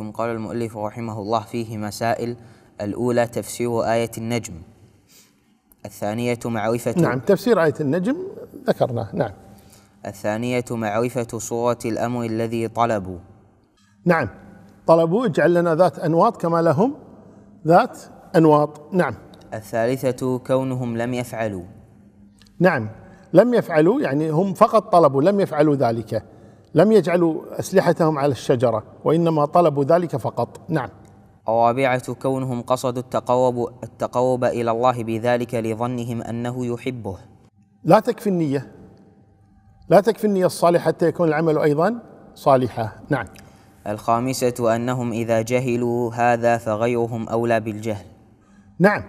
ثم قال المؤلف رحمه الله فيه مسائل الأولى تفسير آية النجم. الثانية معرفة نعم تفسير آية النجم ذكرناه. نعم. الثانية معرفة صورة الأمر الذي طلبوا. نعم. طلبوا اجعل لنا ذات أنواط كما لهم ذات أنواط. نعم. الثالثة كونهم لم يفعلوا. نعم. لم يفعلوا يعني هم فقط طلبوا لم يفعلوا ذلك. لم يجعلوا أسلحتهم على الشجرة وإنما طلبوا ذلك فقط. نعم. الرابعة كونهم قصدوا التقرب التقرب إلى الله بذلك لظنهم أنه يحبه. لا تكفي النية. لا تكفي النية الصالحة حتى يكون العمل أيضا صالحا. نعم. الخامسة أنهم إذا جهلوا هذا فغيرهم أولى بالجهل. نعم.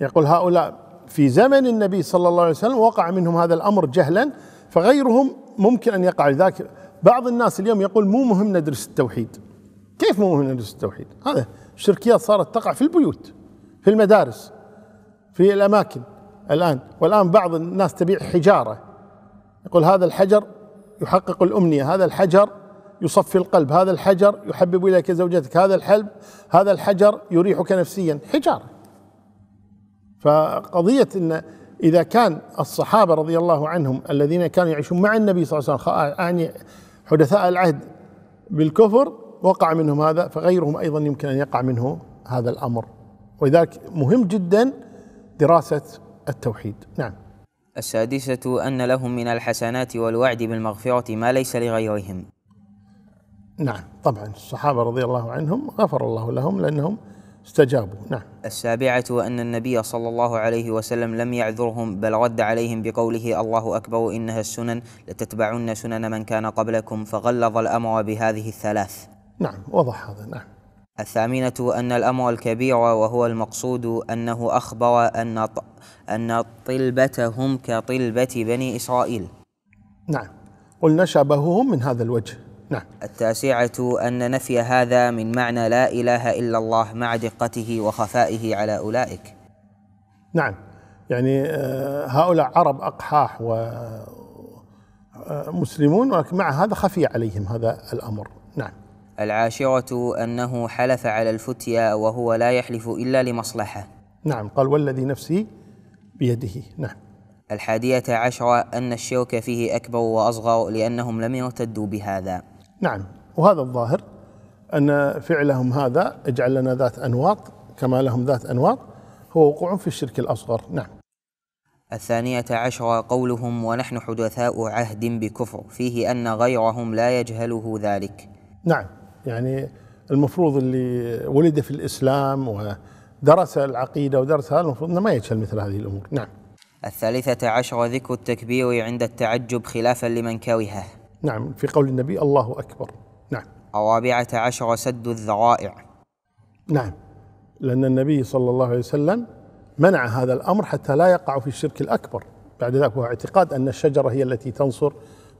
يقول هؤلاء في زمن النبي صلى الله عليه وسلم وقع منهم هذا الأمر جهلا فغيرهم ممكن أن يقع ذاك بعض الناس اليوم يقول مو مهم ندرس التوحيد. كيف مو مهم ندرس التوحيد؟ هذا الشركيات صارت تقع في البيوت في المدارس في الأماكن. الآن والآن بعض الناس تبيع حجارة. يقول هذا الحجر يحقق الأمنية هذا الحجر يصفي القلب هذا الحجر يحبب إليك زوجتك هذا الحلب هذا الحجر يريحك نفسيا. حجارة. فقضية أن إذا كان الصحابة رضي الله عنهم الذين كانوا يعيشون مع النبي صلى الله عليه وسلم يعني حدثاء العهد بالكفر وقع منهم هذا فغيرهم أيضا يمكن أن يقع منه هذا الأمر. ولذلك مهم جدا دراسة التوحيد. نعم. السادسة أن لهم من الحسنات والوعد بالمغفرة ما ليس لغيرهم. نعم. طبعا الصحابة رضي الله عنهم غفر الله لهم لأنهم استجابوا. نعم. السابعة أن النبي صلى الله عليه وسلم لم يعذرهم بل رد عليهم بقوله الله أكبر إنها السنن لتتبعن سنن من كان قبلكم فغلظ الأمر بهذه الثلاث. نعم وضح هذا نعم. الثامنة أن الأمر الكبير وهو المقصود أنه أخبر أن أن طلبتهم كطلبة بني إسرائيل. نعم. قلنا شابههم من هذا الوجه. نعم. التاسعة أن نفي هذا من معنى لا إله إلا الله مع دقته وخفائه على أولئك. نعم. يعني آه، هؤلاء عرب أقحاح ومسلمون ولكن مع هذا خفي عليهم هذا الأمر. نعم. العاشرة أنه حلف على الفتيا وهو لا يحلف إلا لمصلحة. نعم. قال والذي نفسي بيده. نعم. الحادية عشرة أن الشرك فيه أكبر وأصغر لأنهم لم يرتدوا بهذا. نعم. وهذا الظاهر أن فعلهم هذا اجعل لنا ذات أنواط كما لهم ذات أنواط هو وقوع في الشرك الأصغر. نعم. الثانية عشرة قولهم ونحن حدثاء عهد بكفر فيه أن غيرهم لا يجهله ذلك. نعم. يعني المفروض اللي ولد في الإسلام ودرس العقيدة ودرس هذا المفروض أنه ما يجهل مثل هذه الأمور. نعم. الثالثة عشر ذكر التكبير عند التعجب خلافا لمن كرهه. نعم في قول النبي الله أكبر. نعم. الرابعة عشر سد الذرائع. نعم. لأن النبي صلى الله عليه وسلم منع هذا الأمر حتى لا يقع في الشرك الأكبر. بعد ذلك هو اعتقاد أن الشجرة هي التي تنصر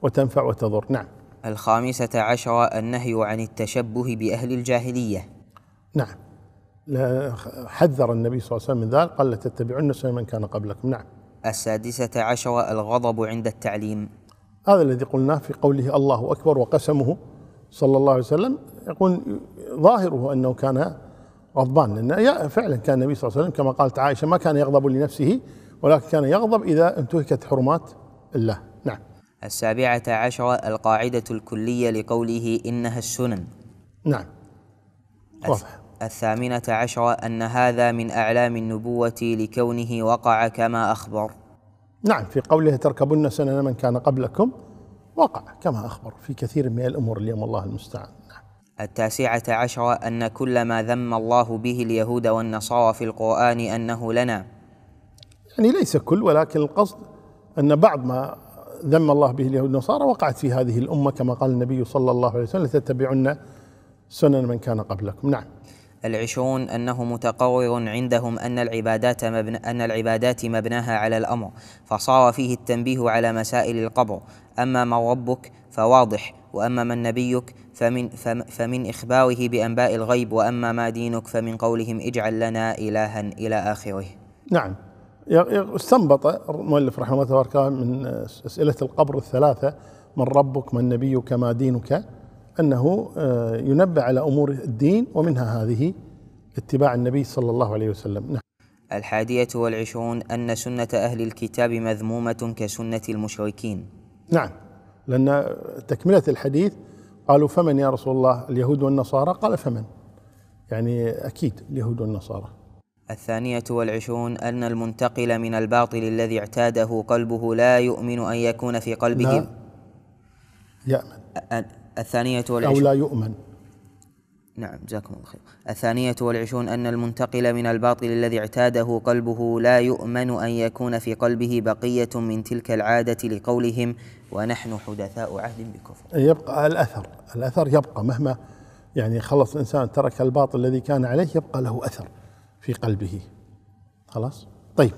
وتنفع وتضر. نعم. الخامسة عشر النهي عن التشبه بأهل الجاهلية. نعم. حذر النبي صلى الله عليه وسلم من ذلك قال لتتبعن سنن من كان قبلكم. نعم. السادسة عشر الغضب عند التعليم. هذا الذي قلناه في قوله الله أكبر وقسمه صلى الله عليه وسلم يقول ظاهره أنه كان غضبان لأن فعلا كان النبي صلى الله عليه وسلم كما قالت عائشة ما كان يغضب لنفسه ولكن كان يغضب إذا انتهكت حرمات الله. نعم. السابعة عشر القاعدة الكلية لقوله إنها السنن. نعم. واضح. الثامنة عشر أن هذا من أعلام النبوة لكونه وقع كما أخبر. نعم في قوله تركبن سنن من كان قبلكم وقع كما أخبر في كثير من الأمور اليوم الله المستعان. نعم. التاسعة عشر أن كل ما ذم الله به اليهود والنصارى في القرآن أنه لنا. يعني ليس كل ولكن القصد أن بعض ما ذم الله به اليهود والنصارى وقعت في هذه الأمة كما قال النبي صلى الله عليه وسلم لتتبعن سنن من كان قبلكم. نعم. العشرون أنه متقرر عندهم أن العبادات مبن أن العبادات مبناها على الأمر فصار فيه التنبيه على مسائل القبر. أما من ربك فواضح وأما من نبيك فمن, فمن إخباره بأنباء الغيب وأما ما دينك فمن قولهم اجعل لنا إلها إلى آخره. نعم. استنبط المؤلف رحمه الله تبارك من أسئلة القبر الثلاثة من ربك من نبيك ما دينك. أنه آه، ينبه على أمور الدين ومنها هذه اتباع النبي صلى الله عليه وسلم. نعم. الحادية والعشرون أن سنة أهل الكتاب مذمومة كسنة المشركين. نعم. لأن تكملة الحديث قالوا فمن يا رسول الله اليهود والنصارى؟ قال فمن. يعني أكيد اليهود والنصارى. الثانية والعشرون أن المنتقل من الباطل الذي اعتاده قلبه لا يؤمن أن يكون في قلبه. لا. يأمن. الثانية أو والعشرون لا يؤمن. نعم جزاكم الله خير. الثانية والعشرون أن المنتقل من الباطل الذي اعتاده قلبه لا يؤمن أن يكون في قلبه بقية من تلك العادة لقولهم ونحن حدثاء عهد بكفر. يبقى الأثر الأثر يبقى مهما يعني خلص الإنسان ترك الباطل الذي كان عليه يبقى له أثر في قلبه. خلاص؟ طيب.